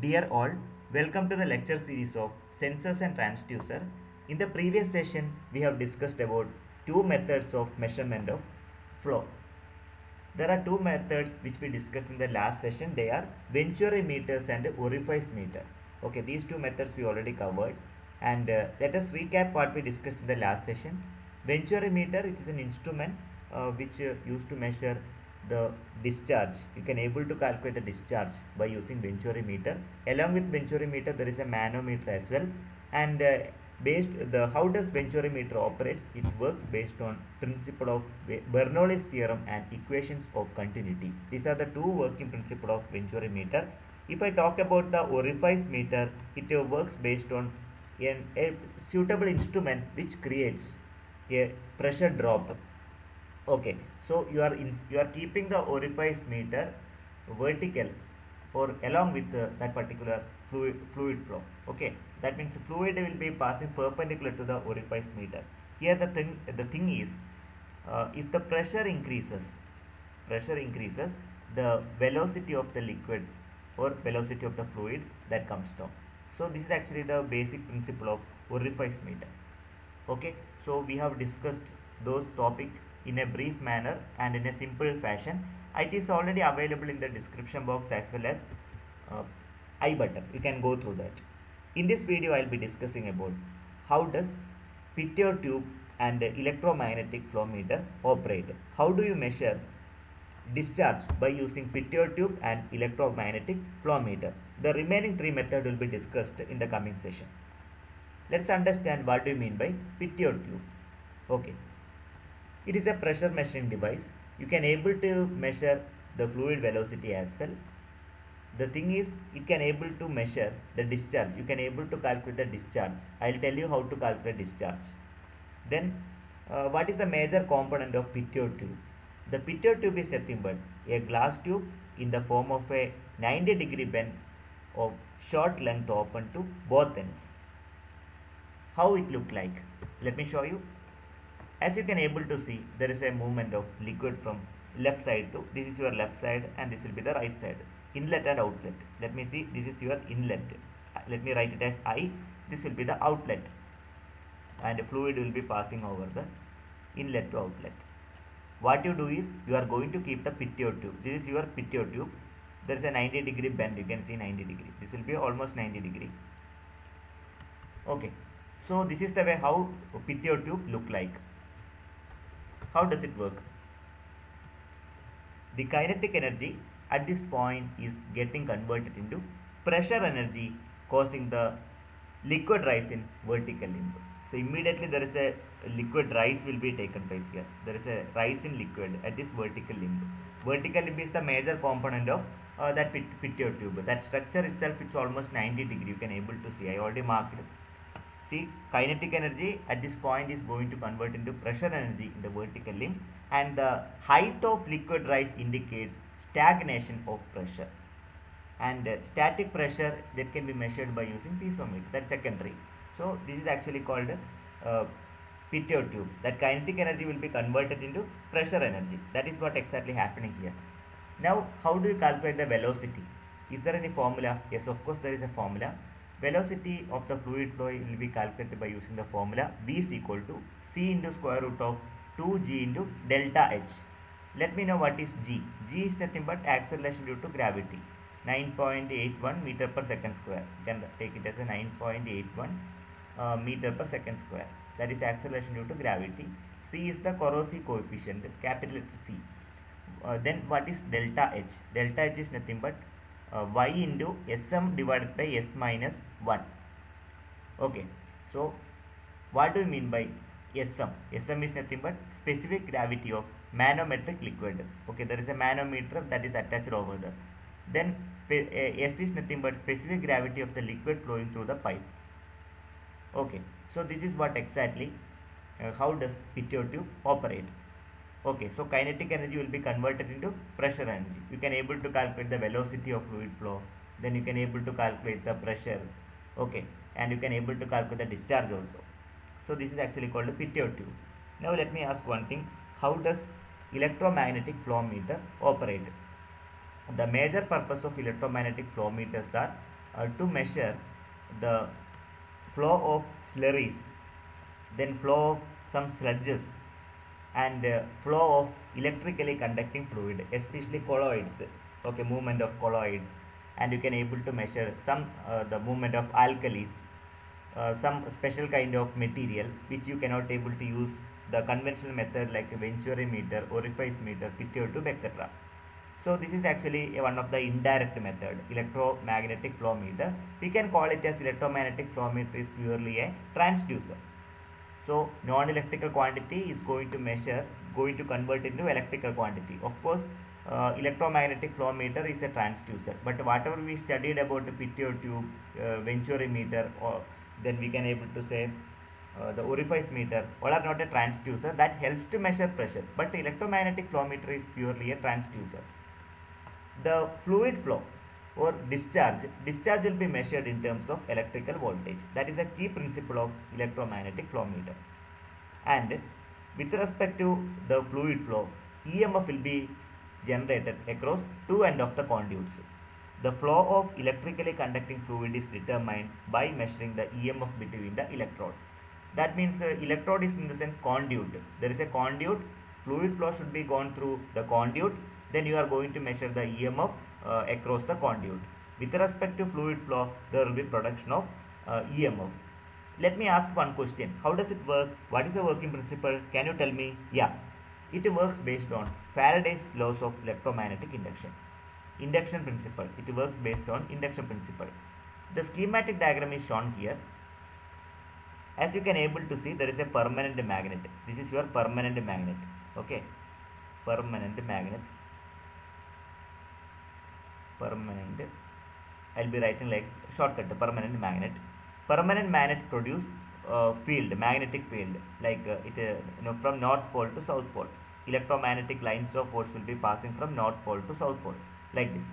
Dear all, welcome to the lecture series of sensors and transducer. In the previous session, we have discussed about two methods of measurement of flow. There are two methods which we discussed in the last session. They are venturi meters and orifice meter. Okay, these two methods we already covered. And uh, let us recap what we discussed in the last session. Venturi meter, it is an instrument uh, which uh, used to measure the discharge. You can able to calculate the discharge by using venturi meter. Along with venturi meter, there is a manometer as well. And uh, based the how does venturi meter operates? It works based on principle of Bernoulli's theorem and equations of continuity. These are the two working principle of venturi meter. If I talk about the orifice meter, it uh, works based on an, a suitable instrument which creates a pressure drop okay so you are in you are keeping the orifice meter vertical or along with that particular fluid fluid flow. Okay? That means fluid will be passing perpendicular to the orifice meter. Here the thing the thing is uh, if the pressure increases pressure increases the velocity of the liquid or velocity of the fluid that comes down. So this is actually the basic principle of orifice meter. Okay? So we have discussed those topic in a brief manner and in a simple fashion. It is already available in the description box as well as uh, i button. You can go through that. In this video i'll be discussing about how does pitot tube and electromagnetic flow meter operate? How do you measure discharge by using pitot tube and electromagnetic flow meter? The remaining three methods will be discussed in the coming session. Let's understand what do you mean by pitot tube. Okay it is a pressure measuring device. You can able to measure the fluid velocity as well. The thing is it can able to measure the discharge. You can able to calculate the discharge. I'll tell you how to calculate discharge. Then uh, what is the major component of pitot tube? The pitot tube is nothing but a glass tube in the form of a 90 degree bend of short length open to both ends. How it look like? Let me show you as you can able to see there is a movement of liquid from left side to this is your left side and this will be the right side. Inlet and outlet. Let me see this is your inlet. Uh, let me write it as i. This will be the outlet. And fluid will be passing over the inlet to outlet. What you do is you are going to keep the pitot tube. This is your pitot tube. There is a 90 degree bend. You can see 90 degree. This will be almost 90 degree. Okay. So this is the way how pitot tube look like how does it work? The kinetic energy at this point is getting converted into pressure energy causing the liquid rise in vertical limb. So immediately there is a liquid rise will be taken place here. There is a rise in liquid at this vertical limb. Vertical limb is the major component of uh, that pit pitot tube. That structure itself it's almost 90 degree. You can able to see. I already marked it see kinetic energy at this point is going to convert into pressure energy in the vertical limb and the height of liquid rise indicates stagnation of pressure. And uh, static pressure that can be measured by using piezometer that's secondary. So this is actually called uh, pitot tube. That kinetic energy will be converted into pressure energy. That is what exactly happening here. Now how do you calculate the velocity? Is there any formula? Yes of course there is a formula velocity of the fluid flow will be calculated by using the formula v is equal to c into square root of 2g into delta h. Let me know what is g. G is nothing but acceleration due to gravity. 9.81 meter per second square. Can take it as a 9.81 uh, meter per second square. That is acceleration due to gravity. C is the corrosive coefficient capital c. Uh, then what is delta h? Delta h is nothing but uh, y into sm divided by s minus 1 okay so what do you mean by sm? Sm is nothing but specific gravity of manometric liquid. Okay there is a manometer that is attached over there. Then uh, s is nothing but specific gravity of the liquid flowing through the pipe. Okay so this is what exactly uh, how does pitot tube operate okay so kinetic energy will be converted into pressure energy. You can able to calculate the velocity of fluid flow. Then you can able to calculate the pressure. Okay and you can able to calculate the discharge also. So this is actually called a pitot tube. Now let me ask one thing. How does electromagnetic flow meter operate? The major purpose of electromagnetic flow meters are uh, to measure the flow of slurries, then flow of some sludges and uh, flow of electrically conducting fluid, especially colloids, okay, movement of colloids and you can able to measure some uh, the movement of alkalis, uh, some special kind of material which you cannot able to use the conventional method like venturi meter, orifice meter, pitot tube etc. So this is actually one of the indirect method, electromagnetic flow meter. We can call it as electromagnetic flow meter is purely a transducer. So non-electrical quantity is going to measure, going to convert into electrical quantity. Of course, uh, electromagnetic flow meter is a transducer. But whatever we studied about the pitot tube, uh, venturi meter, or then we can able to say uh, the orifice meter all are not a transducer that helps to measure pressure but electromagnetic flow meter is purely a transducer the fluid flow or discharge. Discharge will be measured in terms of electrical voltage. That is a key principle of electromagnetic flow meter. And with respect to the fluid flow emf will be generated across two end of the conduits. The flow of electrically conducting fluid is determined by measuring the emf between the electrode. That means uh, electrode is in the sense conduit. There is a conduit. Fluid flow should be gone through the conduit. Then you are going to measure the emf uh, across the conduit. With respect to fluid flow there will be production of uh, emf let me ask one question. How does it work? What is the working principle? Can you tell me? Yeah. It works based on faraday's laws of electromagnetic induction. Induction principle. It works based on induction principle. The schematic diagram is shown here. As you can able to see there is a permanent magnet. This is your permanent magnet. Okay. Permanent magnet permanent. I'll be writing like shortcut the permanent magnet. Permanent magnet produce uh, field magnetic field. Like uh, it uh, you know from north pole to south pole. Electromagnetic lines of force will be passing from north pole to south pole. Like this.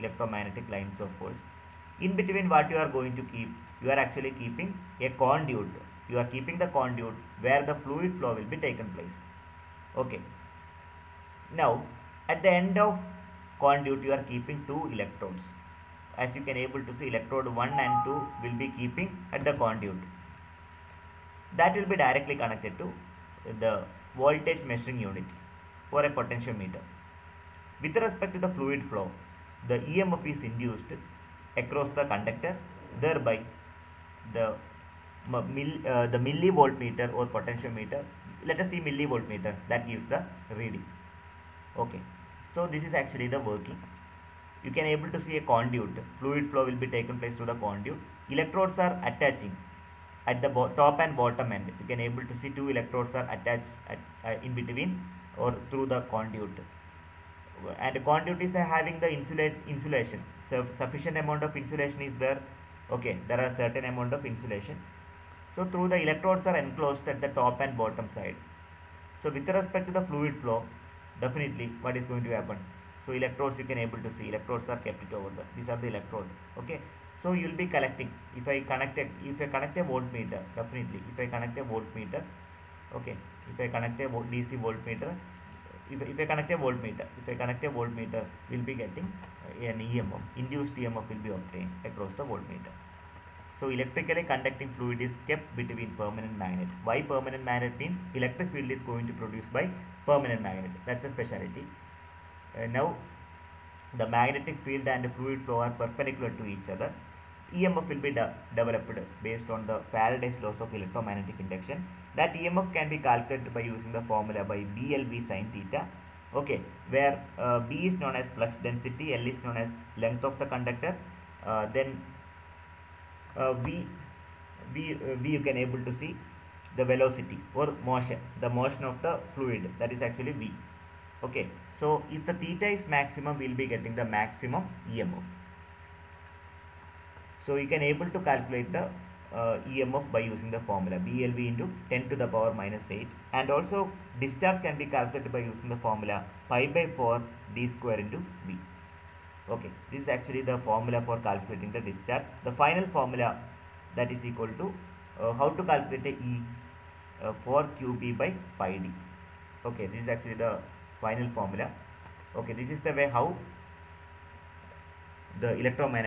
Electromagnetic lines of force. In between what you are going to keep you are actually keeping a conduit. You are keeping the conduit where the fluid flow will be taken place. Okay. Now at the end of conduit you are keeping two electrodes as you can able to see electrode 1 and 2 will be keeping at the conduit. That will be directly connected to the voltage measuring unit or a potentiometer. With respect to the fluid flow the emf is induced across the conductor thereby the mill, uh, the millivoltmeter or potentiometer let us see millivoltmeter that gives the reading. Okay so this is actually the working. You can able to see a conduit. Fluid flow will be taken place to the conduit. Electrodes are attaching at the top and bottom end. You can able to see two electrodes are attached at, uh, in between or through the conduit. And the conduit is having the insulate insulation. So sufficient amount of insulation is there. Okay there are certain amount of insulation. So through the electrodes are enclosed at the top and bottom side. So with respect to the fluid flow definitely what is going to happen? So electrodes you can able to see. Electrodes are kept it over there these are the electrodes okay? So you will be collecting. If i connect a if i connect a voltmeter definitely if i connect a voltmeter okay? If i connect a dc voltmeter if, if I connect a voltmeter, if I connect a voltmeter, we'll be getting an EMF, induced EMF will be obtained across the voltmeter. So electrically conducting fluid is kept between permanent magnet. Why permanent magnet means electric field is going to produce by permanent magnet. That's a speciality. Uh, now the magnetic field and the fluid flow are perpendicular to each other. EMF will be de developed based on the Faraday's laws of electromagnetic induction. That EMF can be calculated by using the formula by BLV sine theta. Okay, where uh, B is known as flux density, L is known as length of the conductor. Uh, then uh, V, V, uh, V you can able to see the velocity or motion, the motion of the fluid. That is actually V. Okay, so if the theta is maximum, we will be getting the maximum EMF. So you can able to calculate the uh, EMF by using the formula BLV into 10 to the power minus 8 and also discharge can be calculated by using the formula pi by 4 d square into V. Okay, this is actually the formula for calculating the discharge. The final formula that is equal to uh, how to calculate a E uh, for QB by pi d. Okay, this is actually the final formula. Okay, this is the way how the electromagnetic